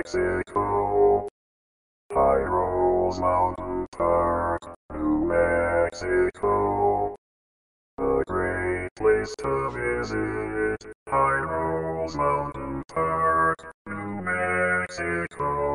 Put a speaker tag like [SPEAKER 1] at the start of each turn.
[SPEAKER 1] Mexico. High Mountain Park, New Mexico. A great place to visit, High Mountain Park, New Mexico.